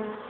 Mm-hmm.